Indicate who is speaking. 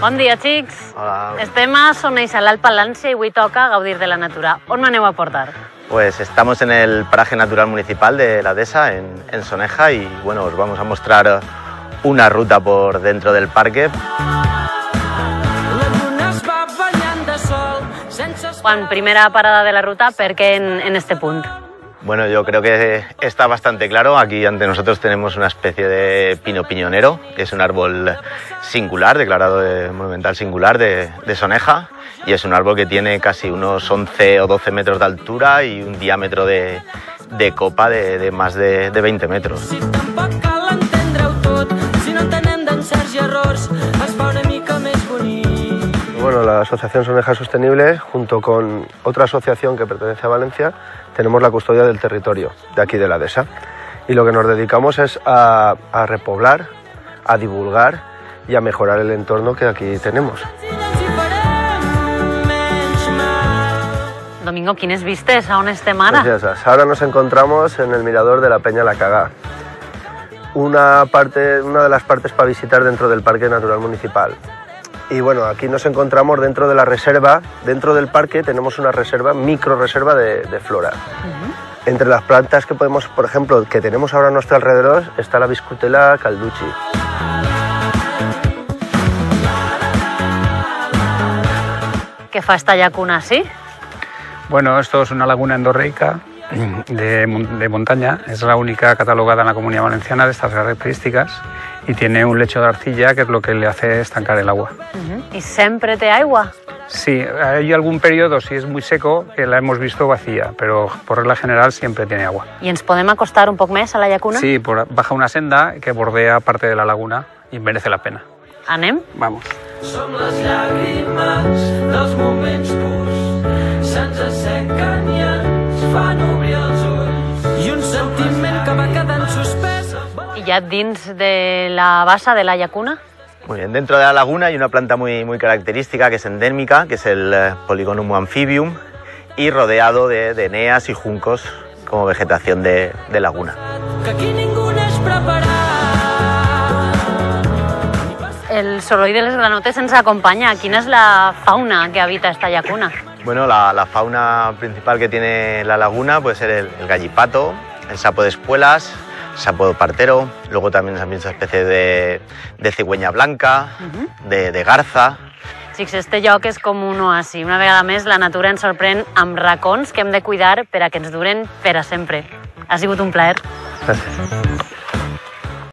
Speaker 1: Bon dia, xics.
Speaker 2: Hola.
Speaker 1: Estem a Soneix a l'Alt Palància i avui toca gaudir de la natura. On m'aneu a portar?
Speaker 2: Pues estamos en el paraje natural municipal de la Dehesa, en, en Soneja, y bueno, os vamos a mostrar una ruta por dentro del parque.
Speaker 1: Juan, primera parada de la ruta, per què en, este punt?
Speaker 2: Bueno, yo creo que está bastante claro. Aquí ante nosotros tenemos una especie de pino piñonero, que es un árbol singular, declarado de monumental singular de, Soneja, y es un árbol que tiene casi unos 11 o 12 metros de altura y un diámetro de, copa de, más de 20 metros.
Speaker 3: La Asociación Soneja Sostenible, junto con otra asociación que pertenece a Valencia, tenemos la custodia del territorio de aquí de la DESA. Y lo que nos dedicamos es a, a repoblar, a divulgar y a mejorar el entorno que aquí tenemos.
Speaker 1: Domingo, quines vistes? A on estem ara?
Speaker 3: Gracias. Ahora nos encontramos en el mirador de la Peña La Cagá. Una, parte, una de las partes para visitar dentro del Parque Natural Municipal. Y bueno, aquí nos encontramos dentro de la reserva. Dentro del parque tenemos una reserva, micro reserva de, de flora. Entre las plantas que podemos, por ejemplo, que tenemos ahora a nuestro alrededor, está la Biscutela calducci.
Speaker 1: Què fa esta llacuna així?
Speaker 4: Bueno, esto es una laguna endorreica de, de montaña. Es la única catalogada en la Comunidad Valenciana de estas características y tiene un lecho de arcilla que es lo que le hace estancar el agua.
Speaker 1: I sempre té aigua?
Speaker 4: Sí, hay algún periodo, si es muy seco, que la hemos visto vacía, pero por regla general siempre tiene agua.
Speaker 1: I ens podem acostar un poc més a la llacuna?
Speaker 4: Sí, por, baja una senda que bordea parte de la laguna y merece la pena.
Speaker 1: Anem?
Speaker 4: Vamos.
Speaker 5: Som les llàgrimes dels moments purs, I
Speaker 1: dins de la bassa de la llacuna?
Speaker 2: Muy bien, dentro de la laguna hay una planta muy, muy característica que es endémica, que es el eh, Polygonum amphibium, y rodeado de, de eneas y juncos como vegetación de, de laguna.
Speaker 1: El soroll de les granotes ens acompanya. Quina és la fauna que habita esta llacuna?
Speaker 2: Bueno, la, la fauna principal que tiene la laguna puede ser el, el gallipato, el sapo de espuelas, sapo partero, luego también también esa especie de, de cigüeña blanca, de, de garza.
Speaker 1: Xics, este lloc és com un oasi. Una vegada més, la natura ens sorprèn amb racons que hem de cuidar per a que ens duren per a sempre. Ha sigut un plaer.
Speaker 3: Gracias.